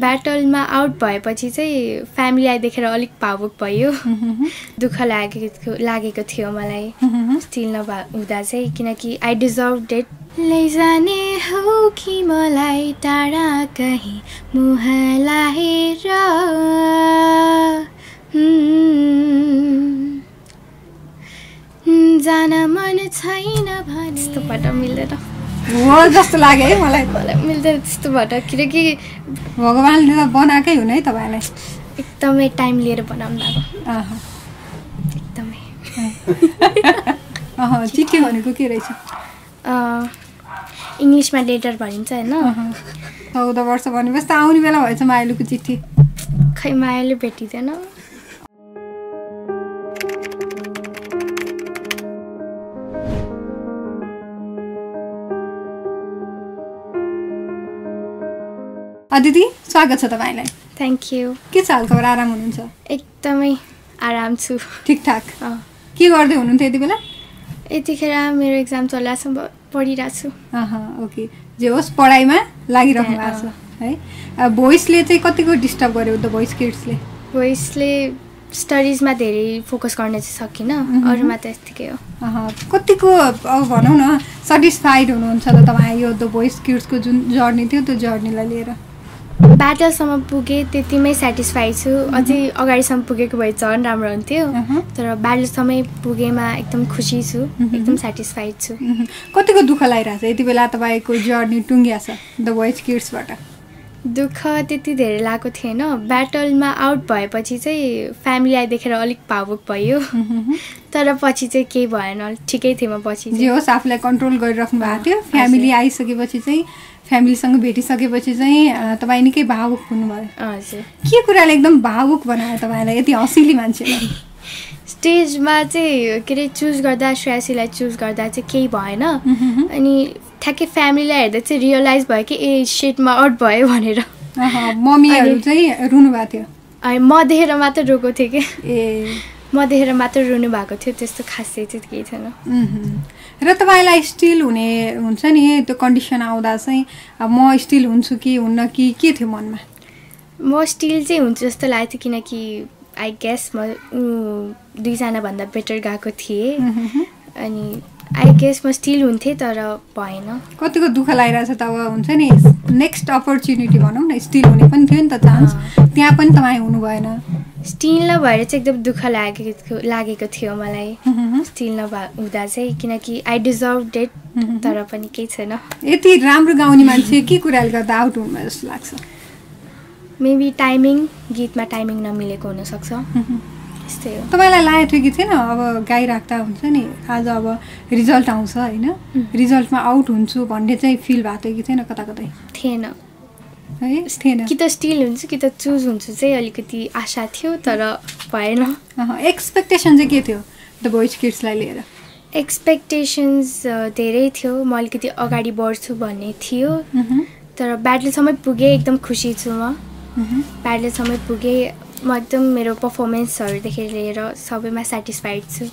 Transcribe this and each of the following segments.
ब्याटलमा out भएपछि चाहिँ फ्यामिलीलाई देखेर अलिक भावुक भयो। दुःख लागेको लागेको थियो मलाई। स्टिल नभए हुँदा चाहिँ किनकि आई डिजर्भ डेट लैजाने हौ कि मलाई टाढा कहीँ मुह जान मन छैन भने। यस्तोबाट मिल्दैन। हो जस्तो लाग्यो है मलाई। मलाई मिल्दैन त्यस्तोबाट किनकि भगवान्ले त बनाएकै हुन् है तपाईँलाई। एकदमै टाइम लिएर बनाउनु भएको। अह, एकदमै। अह, चिठी भनेको के रहेछ? इङ्ग्लिसमा लेटर भनिन्छ होइन। चौध वर्ष भनेपछि त आउने बेला भएछ माइलोको चिठी खै मायाले भेटिँदैन। अदिति स्वागत छ तपाईँलाई। थ्याङ्क यू के छ हालखबर? आराम हुनुहुन्छ? एकदमै आराम छु। ठिकठाक। के गर्दै हुनुहुन्थ्यो यति बेला? यतिखेर मेरो एक्जाम छ पढिरहेको छु। ओके। जे होस् पढाइमा लागिरहनु भएको छ है? भोइसले चाहिँ कतिको डिस्टर्ब गर्यो द भोइस किड्सले भोइसले स्टडिजमा धेरै फोकस गर्न चाहिँ सकिनँ अरूमा त यत्तिकै हो। कतिको अब भनौँ न सेटिस्फाइड हुनुहुन्छ त तपाईँ यो द भोइस किड्सको जुन जर्नी थियो त्यो जर्नीलाई लिएर। ब्याटलसम्म पुगेँ त्यतिमै सेटिस्फाई छु। अझै अगाडिसम्म पुगेको भए झन् राम्रो हुन्थ्यो। तर ब्याटलसम्मै पुगेमा एकदम खुसी छु। एकदम सेटिस्फाइड छु। कतिको दुःख लागिरहेछ? यति बेला तपाईँको जर्नी टुङ्गिया छ। द भोइस किड्सबाट दुःख त्यति धेरै लागेको थिएन। ब्याटलमा आउट भएपछि चाहिँ फ्यामिलीलाई देखेर अलिक भावुक भयो। तर पछि चाहिँ केही भएन। ठिकै थिएँ म पछि जे होस् आफूलाई कन्ट्रोल गरिराख्नु भएको थियो। फ्यामिली आइसकेपछि चाहिँ फ्यामिलीसँग भेटिसकेपछि चाहिँ तपाईँ निकै भावुक हुनुभयो। हजुर। के कुराले एकदम भावुक बनायो तपाईँलाई? यति हँसिली मान्छेलाई। स्टेजमा चाहिँ के अरे चुज गर्दा श्रेयसीलाई चुज गर्दा चाहिँ केही भएन। अनि ठ्याक्कै फ्यामिलीलाई हेर्दा चाहिँ रियलाइज भयो कि ए सेटमा आउट भयो भनेर। मम्मीहरू चाहिँ रुनु भएको थियो? म देखेर मात्र रोएको थिएँ कि। ए। म देखेर मात्र रुनु भएको थियो त्यस्तो खासै चाहिँ केही थिएन। मह्म। र तपाईँलाई स्टिल हुने हुन्छ नि त्यो कन्डिसन आउँदा चाहिँ म स्टिल हुन्छु कि हुन्न कि के थियो मनमा? म स्टिल चाहिँ हुन्छु जस्तो लागेको थियो किनकि आई गेस म दुईजनाभन्दा बेटर गएको थिएँ। अनि आई गेस म स्टिल हुन्थेँ तर भएन कतिको दुःख लागिरहेछ त अब हुन्छ नि नेक्स्ट अपर्च्युनिटी भनौँ न स्टिल हुने पनि थियो नि त चान्स त्यहाँ पनि तपाईँ हुनु भएन स्टिल नभएर चाहिँ एकदम दुःख लागेको लागेको थियो मलाई। स्टिल नभए हुँदा चाहिँ किनकि आई डिजर्भ डेट। तर पनि केही छैन यति राम्रो गाउने मान्छे के कुराले गर्दा आउट हुनुभयो जस्तो लाग्छ मेबी टाइमिङ गीतमा टाइमिङ नमिलेको हुनसक्छ। मह्म। यस्तै हो। तपाईँलाई लागेको थियो कि थिएन? अब गाइराख्दा हुन्छ नि। आज अब रिजल्ट आउँछ होइन? रिजल्टमा आउट हुन्छु भन्ने चाहिँ फिल भएको थियो कि थिएन कता कतै थिएन। है? थिएन। कि त स्टिल हुन्छु कि त चुज हुन्छु चाहिँ अलिकति आशा थियो तर भएन। एक्सपेक्टेसन चाहिँ के थियो? द भोइस किड्सलाई लिएर। एक्सपेक्टेसन्स धेरै थियो। म अलिकति अगाडि बढ्छु भन्ने थियो। तर ब्याटलसम्मै पुगेँ एकदम खुसी छु म। मह्म। ब्याटलसम्मै पुगेँ म एकदम मेरो पर्फर्मेन्सहरूदेखि लिएर सबैमा सेटिस्फाइड छु।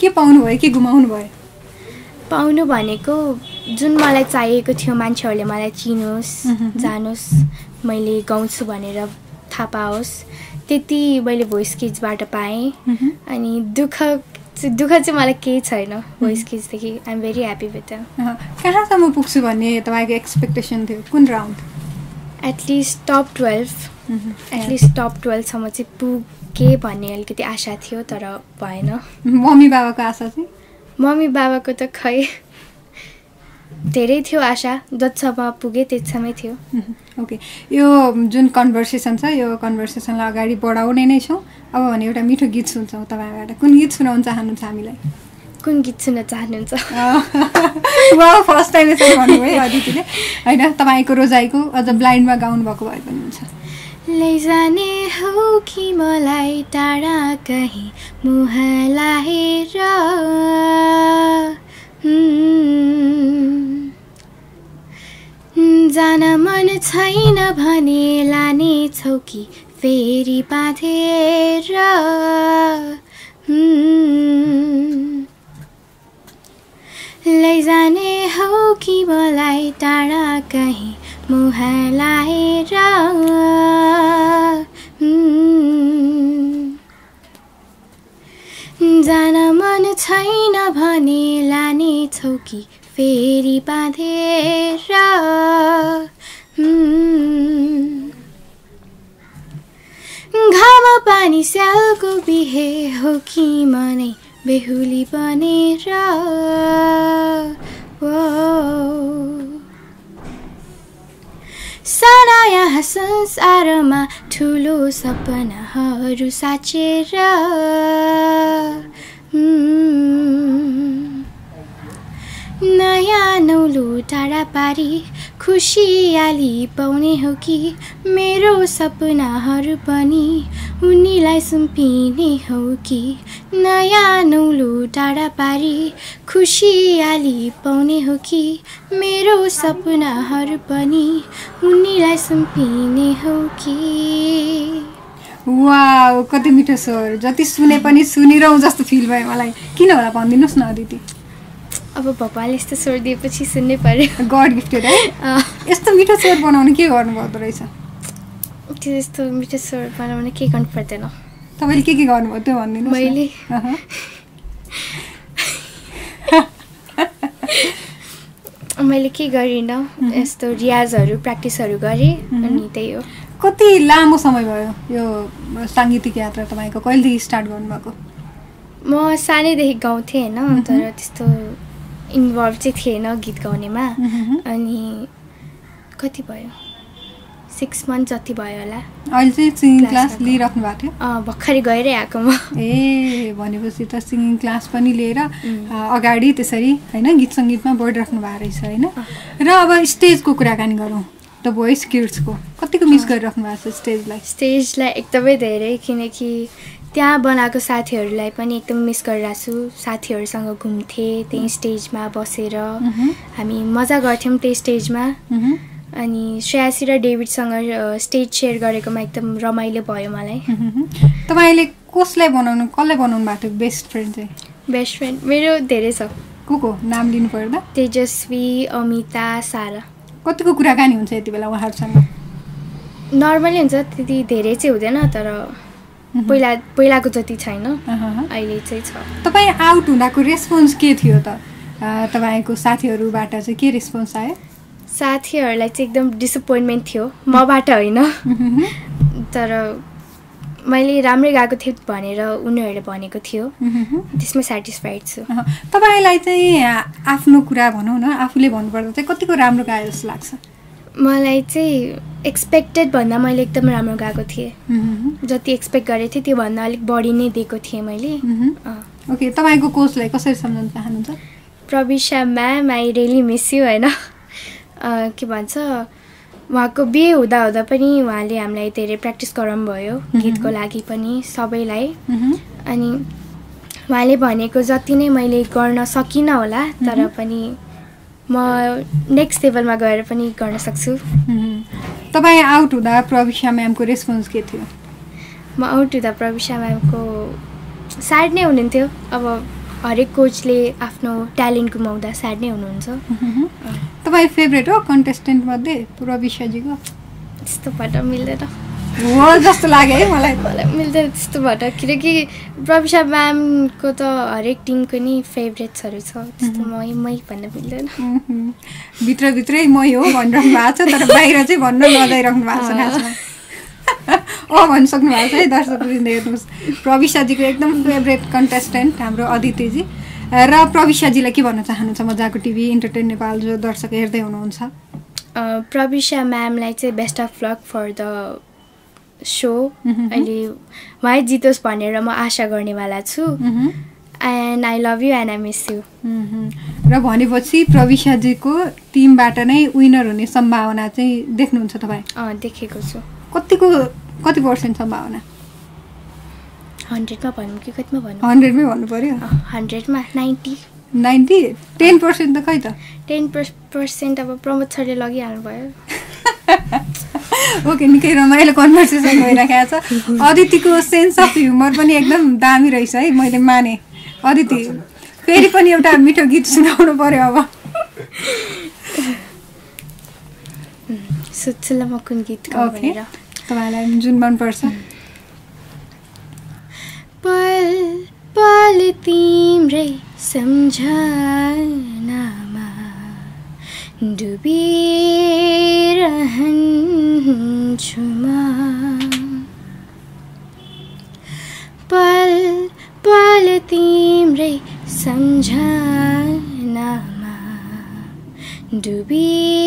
के पाउनु भयो के गुमाउनु भयो पाउनु भनेको जुन मलाई चाहिएको थियो मान्छेहरूले मलाई चिनोस्। जानोस् मैले गाउँछु भनेर थाहा पाओस् त्यति मैले भोइस किड्सबाट पाएँ। अनि दुःख दुःख चाहिँ मलाई केही छैन voice किड्सदेखि I am very happy with कहाँसम्म पुग्छु भन्ने तपाईँको एक्सपेक्टेसन थियो कुन round at least top twelve at least top टुवेल्भसम्म चाहिँ पुगेँ भन्ने अलिकति आशा थियो तर भएन। मम्मी बाबाको आशा चाहिँ? मम्मी बाबाको त खै। धेरै थियो आशा जतिसम्म पुगेँ त्यतिसम्मै थियो। ओके यो जुन कन्भर्सेसन छ यो कन्भर्सेसनलाई अगाडि बढाउने नै छौँ। अब भने एउटा मिठो गीत सुन्छौँ तपाईँबाट। कुन गीत सुनाउन चाहनुहुन्छ हामीलाई? कुन गीत सुन्न चाहनुहुन्छ? वा फर्स्ट टाइम यसरी भन्नुभयो अदितिले। होइन तपाईँको रोजाइको अझ ब्लाइन्डमा गाउनु भएको भए पनि हुन्छ। लैजाने हौ कि मलाई टाढा कहीँ मुह लाएर हम्म। जान मन छैन भने लाने छौ कि फेरि बाँधेर? कि मलाई टाढा कहीँ मुहा लाएर जान मन छैन भने लाने छौ कि फेरि बाँधेर? घाम पानी स्यालको बिहे हो कि मनै बेहुली बनेर? संसारमा ठुलो सपनाहरू साँचेर। नयाँ नौलो टाढा पारी खुसियाली पाउने हो कि मेरो सपनाहरू पनि उनीलाई सुम्पिने हो कि? नयाँ नौलो टाढा पारी खुसियाली पाउने हो कि? मेरो सपनाहरू पनि उनीलाई सुम्पिने हो कि? वा कति मिठो स्वर। जति सुने पनि सुनिरहँ जस्तो फिल भयो मलाई। किन होला भनिदिनुहोस् न अदिति अब भगवान्ले यस्तो स्वर दिएपछि सुन्नै पर्यो। गड गिफ्टेड है। यस्तो मिठो स्वर बनाउनु के गर्नुपर्दो रहेछ? त्यो यस्तो मिठो स्वर बनाउन के गर्नु पर्दैन तपाईँले के के गर्नुभयो त्यो भनिदिनुहोस् न। मैले। मैले के गरिनँ यस्तो रियाजहरू प्र्याक्टिसहरू गरेँ अनि त्यही हो कति लामो समय भयो यो साङ्गीतिक यात्रा तपाईँको कहिलेदेखि स्टार्ट गर्नुभएको म सानैदेखि गाउँथेँ होइन तर त्यस्तो इन्भल्भ चाहिँ थिएन गीत गाउनेमा। अनि कति भयो सिक्स मन्थ जति भयो होला। अहिले चाहिँ सिङ्गिङ क्लास। लिइराख्नु भएको थियो। भर्खरै गएरै आएको म। ए भनेपछि त सिङ्गिङ क्लास पनि लिएर अगाडि त्यसरी होइन गीत सङ्गीतमा बढिराख्नु भएको रहेछ होइन। र अब स्टेजको कुराकानी गरौँ द भोइस किड्सको। कतिको मिस गरिराख्नु भएको छ स्टेजलाई? स्टेजलाई एकदमै धेरै किनकि त्यहाँ बनाएको साथीहरूलाई पनि एकदम मिस गरिरहेको छु। साथीहरूसँग घुम्थेँ त्यही स्टेजमा बसेर हामी मजा गर्थ्यौँ त्यही स्टेजमा। अनि श्रेयासी र डेभिडसँग स्टेज सेयर गरेकोमा एकदम रमाइलो भयो मलाई। तपाईँले कसलाई बनाउनु कसलाई बनाउनु भएको थियो? बेस्ट फ्रेन्ड चाहिँ? बेस्ट फ्रेन्ड मेरो धेरै छ। को को? नाम लिनु पर्दा तेजस्वी अमिता सारा। कतिको कुराकानी हुन्छ यति बेला उहाँहरूसँग? नर्मली हुन्छ त्यति धेरै चाहिँ हुँदैन तर पहिला पहिलाको जति छैन अहँ। अहिले चाहिँ छ। तपाईँ आउट हुँदाको रेस्पोन्स के थियो त? तपाईँको साथीहरूबाट चाहिँ के रेस्पोन्स आयो? साथीहरूलाई चाहिँ एकदम डिसपोइन्टमेन्ट थियो। मबाट होइन। तर मैले राम्रै गएको थिएँ भनेर उनीहरूले भनेको थियो। त्यसमा सेटिस्फाइड छु। तपाईँलाई चाहिँ आफ्नो कुरा भनौँ न आफूले भन्नुपर्दा चाहिँ कतिको राम्रो गायो जस्तो लाग्छ? मलाई चाहिँ एक्सपेक्टेड भन्दा मैले एकदम राम्रो गएको थिएँ। जति एक्सपेक्ट गरेको थिएँ त्योभन्दा अलिक बढी नै दिएको थिएँ मैले। ओके तपाईँको कोचलाई कसरी सम्झाउन चाहनुहुन्छ Pravisha ma'am I really miss you होइन? के भन्छ उहाँको बिहे हुँदा हुँदा पनि उहाँले हामीलाई धेरै प्र्याक्टिस गराउनु भयो गीतको लागि पनि सबैलाई। अनि उहाँले भनेको जति नै मैले गर्न सकिनँ होला तर पनि म नेक्स्ट लेभलमा गएर पनि गर्न सक्छु। तपाईँ आउट हुँदा प्रविशा म्यामको रेस्पोन्स के थियो? म आउट हुँदा प्रविशा म्यामको स्याड नै हुनुहुन्थ्यो। अब हरेक कोचले आफ्नो ट्यालेन्ट गुमाउँदा स्याड नै हुनुहुन्छ। तपाईँ फेभरेट हो कन्टेस्टेन्ट मध्ये? प्रविशाजीको त्यस्तो भन्न मिल्दैन। हो जस्तो लाग्यो है मलाई मलाई मिल्दैन त्यस्तो भएर किनकि प्रविशा म्यामको त हरेक टिमको नि फेभरेट्सहरू छ त्यस्तो मै मै भन्न मिल्दैन। भित्रभित्रै मै हो भनिराख्नु भएको छ तर बाहिर चाहिँ भन्न नजाइराख्नु भएको छ अँ भनिसक्नु भएको छ है दर्शकवृन्द हेर्नुहोस्। प्रविशाजीको एकदम फेभरेट कन्टेस्टेन्ट हाम्रो अदित्यजी र प्रविशाजीलाई के भन्न चाहनुहुन्छ? मजाको टिभी इन्टरटेन नेपाल जो दर्शक हेर्दै हुनुहुन्छ। प्रविशा म्यामलाई चाहिँ best of luck for the show. अहिले उहाँ जितोस् भनेर म आशा गर्नेवाला छु। And I love you and I miss you. र भनेपछि प्रविशाजीको टिमबाट नै विनर हुने सम्भावना चाहिँ देख्नुहुन्छ तपाईँ? देखेको छु। कतिको कति पर्सेन्ट सम्भावना? हन्ड्रेडमा भनौँ कि कतिमा भनौँ? हन्ड्रेडमै भन्नु पऱ्यो हन्ड्रेडमा नाइन्टी। नाइन्टी? टेन पर्सेन्ट त खै त। टेन पर्स पर्सेन्ट अब प्रमोद सरले लगिहाल्नु भयो। ओके निकै रमाइलो कन्भर्सेसन भइरहेको छ। अदितिको सेन्स अफ ह्युमर पनि एकदम दामी रहेछ है मैले माने। अदिति फेरि पनि एउटा मिठो गीत सुनाउनु पर्यो अब। सोध्छु ल म कुन गीत गाउँ ओके। भनेर। तपाईँलाई जुन मनपर्छ। पल पल तिम्रै सम्झनामा डुबिरहन्छु म पल पल तिम्रै सम्झनामा डुबिरहन्छु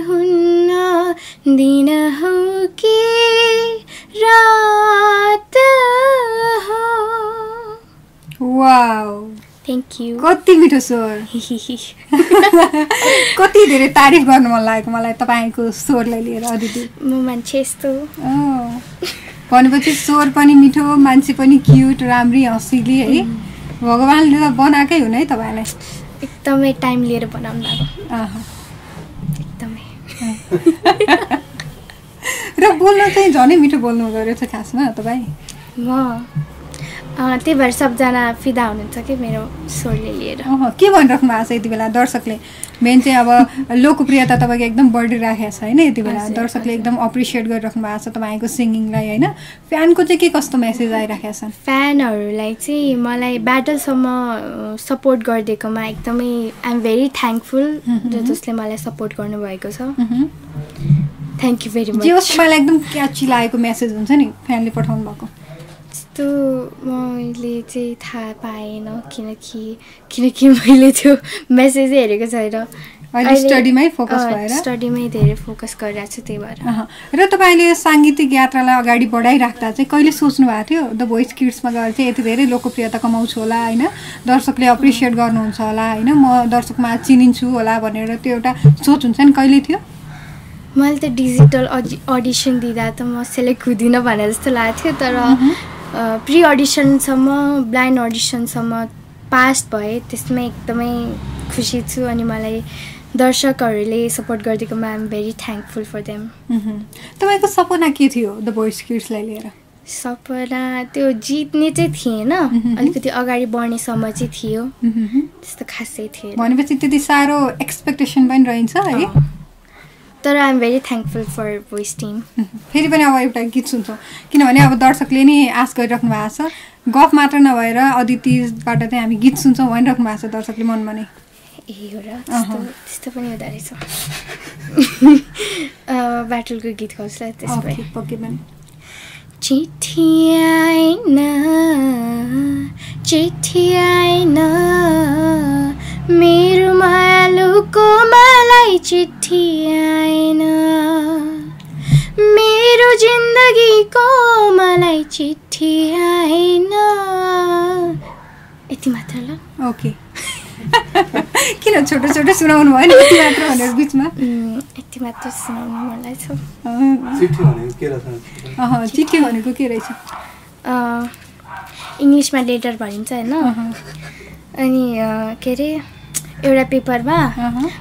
हुन्न। दिन हो कि रात हो। वाउ थ्याङ्क यू कति मिठो स्वर। कति धेरै तारिफ गर्नु मन लागेको मलाई तपाईँको स्वरलाई लिएर अदिति। म मान्छे यस्तो अँ। भनेपछि स्वर पनि मिठो मान्छे पनि क्युट राम्री हँसिली है। भगवान्ले त बनाएकै हुन् है तपाईँलाई। एकदमै टाइम लिएर बनाउनु भएको। र बोल्न चाहिँ झनै मिठो बोल्नु रहेछ खासमा तपाईँ म त्यही भएर सबजना फिदा हुनुहुन्छ कि मेरो स्वरले लिएर। के भनिराख्नु भएको छ यति बेला? दर्शकले मेन चाहिँ अब लोकप्रियता तपाईँको एकदम बढिराखेको छ होइन? यति बेला दर्शकले। एकदम अप्रिसिएट गरिराख्नु भएको छ तपाईँको सिङ्गिङलाई होइन? फ्यानको चाहिँ के कस्तो मेसेज आइराखेको छ फ्यानहरूलाई चाहिँ मलाई ब्याटलसम्म सपोर्ट गरिदिएकोमा एकदमै आइएम भेरी थ्याङ्कफुल जसले मलाई सपोर्ट गर्नुभएको छ। थ्याङ्क यू भेरी जे मच तपाईँलाई एकदम क्याची लागेको मेसेज हुन्छ नि फ्यानले पठाउनु भएको त्यस्तो मैले चाहिँ थाहा पाएन किनकि किनकि मैले त्यो मेसेजै हेरेको छैन। अहिले स्टडीमै फोकस भएर? स्टडीमै धेरै फोकस गरिरहेको छु त्यही भएर। र तपाईँले साङ्गीतिक यात्रालाई अगाडि बढाइराख्दा चाहिँ कहिले सोच्नु भएको थियो? द भोइस किड्समा गएर चाहिँ यति धेरै लोकप्रियता कमाउँछु होला होइन? दर्शकले अप्रिसिएट गर्नुहुन्छ होला होइन? म दर्शकमा चिनिन्छु होला भनेर त्यो एउटा सोच हुन्छ नि कहिले थियो? मैले त डिजिटल अडि अडिसन दिँदा त म सेलेक्ट हुँदिनँ भने जस्तो लागेको थियो तर प्रि अडिसनसम्म ब्लाइन्ड अडिसनसम्म पास भएँ त्यसमै एकदमै खुसी छु अनि मलाई दर्शकहरूले support गरिदिएकोमा I'm very thankful for them. तपाईँको सपना के थियो द भोइस किड्सलाई लिएर सपना त्यो जित्ने चाहिँ थिएन। अलिकति अगाडि बढ्नेसम्म चाहिँ थियो। त्यस्तो खासै थिएन भनेपछि त्यति साह्रो एक्सपेक्टेसन पनि रहन्छ है। तर I'm very thankful for voice team फेरि पनि अब एउटा गीत सुन्छौँ। किनभने अब दर्शकले नि आश गरिराख्नु भएको छ। गफ मात्र नभएर अदितिबाट चाहिँ हामी गीत सुन्छौँ भनिराख्नु भएको छ दर्शकले मनमा नै। ए हो र। त्यस्तो पनि हुँदो रहेछ ब्याटलको गीत गाउँछु ल त्यसो भए ओके, पक्कै पनि चिठी आएन चिठी आएन मेरो मायालुको मलाई चिठी आएन। मेरो जिन्दगीको मलाई चिठी आएन। यति मात्र ल। ओके। किन छोटो छोटो सुनाउनु भयो नि यति मात्र भनेर बिचमा? यति मात्र सुनाउनु मन लाग्छ अँ, चिठी भनेको के रहेछ? अहँ, चिठी भनेको के रहेछ? अँ, इङ्ग्लिसमा लेटर भनिन्छ होइन। अनि के अरे? एउटा पेपरमा।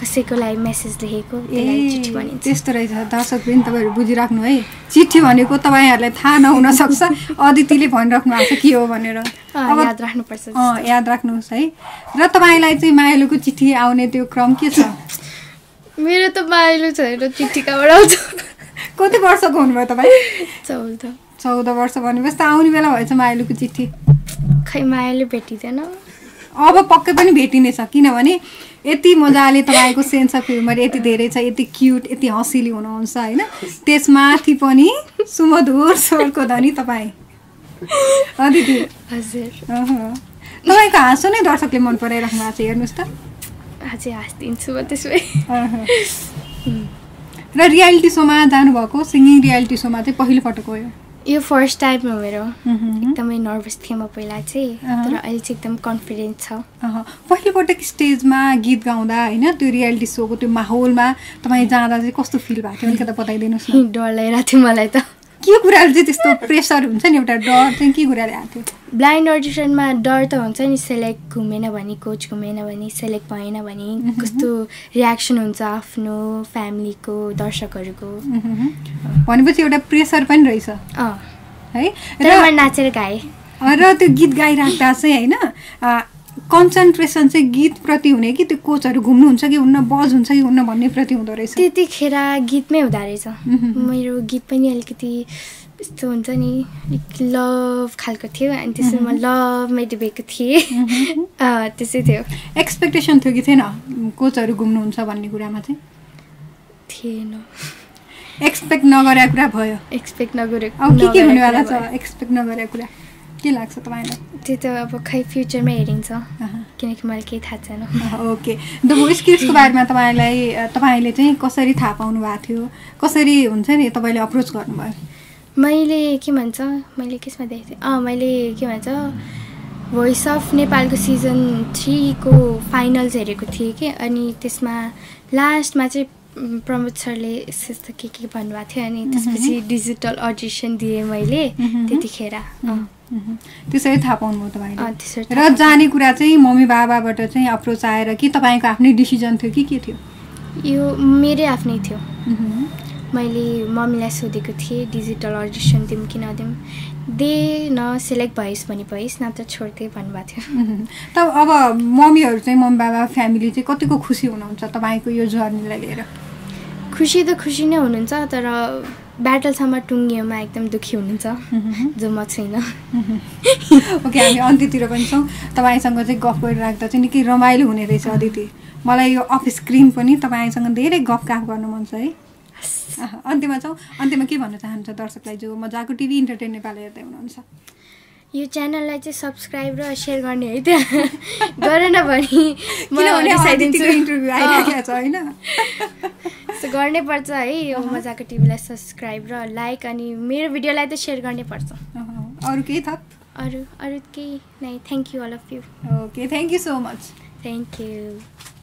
कसैको लागि मेसेज लेखेको चिठी भनिन्छ। त्यस्तो रहेछ दर्शक पनि तपाईँहरू बुझिराख्नु है। चिठी भनेको तपाईँहरूलाई थाहा नहुन सक्छ। अदितिले भनिराख्नु भएको छ के हो भनेर। याद राख्नुपर्छ। याद राख्नुहोस् है। र तपाईँलाई चाहिँ मायालुको चिठी आउने त्यो क्रम के छ? मेरो त माइलो छैन चिठी कहाँबाट आउँछ? कति वर्षको हुनुभयो तपाईँ? चौध। चौध वर्ष भनेपछि त आउने बेला भएछ मायालुको चिठी? खै मायाले भेटिँदैन। अब पक्कै पनि भेटिनेछ किनभने यति मजाले तपाईँको सेन्स अफ ह्युमर यति धेरै छ यति क्युट यति हँसिली हुनुहुन्छ होइन? त्यसमाथि पनि सुमधुर स्वरको धनी तपाईँ। अदिति हजुर। तपाईँको हाँसो नै दर्शकले मन पराइराख्नु भएको छ हेर्नुहोस् त। हाँसिदिन्छु म। र रियालिटी सोमा जानुभएको सिङ्गिङ रियालिटी सोमा चाहिँ पहिलोपटक हो यो। यो फर्स्ट टाइम हो मेरो मह्म। एकदमै नर्भस थिएँ म पहिला चाहिँ अँ। तर अहिले चाहिँ एकदम कन्फिडेन्ट छ अहँ। पहिलोपटक स्टेजमा गीत गाउँदा होइन त्यो रियालिटी सोको त्यो माहौलमा तपाईँ जाँदा चाहिँ कस्तो फिल भएको थियो अलिकति बताइदिनुहोस् न डर लागिरहेको थियो मलाई त के कुराले चाहिँ त्यस्तो प्रेसर हुन्छ नि एउटा डर चाहिँ के कुराले आएको थियो? ब्लाइन्ड अडिसनमा डर त हुन्छ नि सेलेक्ट घुमेन भने कोच घुमेन भने सेलेक्ट भएन भने। कस्तो रियाक्सन हुन्छ आफ्नो फ्यामिलीको दर्शकहरूको। भनेपछि एउटा प्रेसर पनि रहेछ। है? नाचेर गाएँ। र त्यो गीत गाइराख्दा चाहिँ होइन कन्सन्ट्रेसन चाहिँ गीतप्रति हुने कि त्यो कोचहरू घुम्नुहुन्छ कि हुन्न बज हुन्छ कि हुन्न भन्ने प्रति हुँदो रहेछ? त्यतिखेर गीतमै हुँदो रहेछ। मेरो गीत पनि अलिकति यस्तो हुन्छ नि अलिक लभ खालको थियो अनि त्यसै म लभमै डुबेको थिएँ। मह्म। अँ, त्यसै थियो। एक्सपेक्टेसन थियो कि थिएन कोचहरू घुम्नुहुन्छ भन्ने कुरामा चाहिँ? थिएन। एक्सपेक्ट नगरेको कुरा भयो। एक्सपेक्ट नगरेको अब के के हुनेवाला छ। एक्सपेक्ट नगरेको कुरा। के लाग्छ तपाईँलाई? त्यो त अब खै फ्युचरमा हेरिन्छ। किनकि मलाई केही थाहा छैन। ओके। द स्किल्सको बारेमा तपाईँलाई तपाईँले चाहिँ कसरी थाहा पाउनु भएको थियो? कसरी हुन्छ नि तपाईँले अप्रोच गर्नुभयो? मैले के भन्छ? मैले केसमा देखेको थिएँ। अँ मैले के भन्छ? भोइस अफ नेपालको सिजन थ्रीको फाइनल्स हेरेको थिएँ कि? अनि त्यसमा लास्टमा चाहिँ प्रमोद सरले यस्तो यस्तो के के भन्नुभएको थियो अनि त्यसपछि डिजिटल अडिसन दिएँ मैले। त्यतिखेर। त्यसरी थाहा पाउनुभयो तपाईँले। र जाने कुरा चाहिँ मम्मी बाबाबाट चाहिँ अप्रोच आएर कि तपाईँको आफ्नै डिसिजन थियो कि के थियो? यो मेरै आफ्नै थियो। मैले मम्मीलाई सोधेको थिएँ डिजिटल अडिसन दिउँ कि नदिउँ दे न सेलेक्ट भइस् भने भइस् नत्र छोड्दै भन्नुभएको थियो। त अब मम्मीहरू चाहिँ मम्मी बाबा फ्यामिली चाहिँ कतिको खुसी हुनुहुन्छ तपाईँको यो जर्नीलाई लिएर? खुसी त खुसी नै हुनुहुन्छ तर ब्याटलसम्म टुङ्गियोमा एकदम दुःखी हुनुहुन्छ। जो म छुइनँ ओके हामी अन्त्यतिर पनि छौँ। तपाईँसँग चाहिँ गफ गरिराख्दा चाहिँ निकै रमाइलो हुने रहेछ अदिति। मलाई यो अफ स्क्रिन पनि तपाईँसँग धेरै गफ गाफ गर्नु मन छ है। अन्त्यमा छौँ? अन्त्यमा के भन्न चाहन्छ दर्शकलाई जो मजाको टिभी इन्टरटेन नेपाल हेर्दै हुनुहुन्छ? यो च्यानललाई चाहिँ सब्सक्राइब र सेयर गर्ने है त्यहाँ गरेन भने। इन्टरभ्यू आइराखेको छ होइन? गर्नै पर्छ है यो मजाको टिभीलाई सब्सक्राइब र लाइक अनि मेरो भिडियोलाई त सेयर गर्नै पर्छ। अरू केही थप? अरू अरू केही नै। Thank you all of you okay thank you so much thank you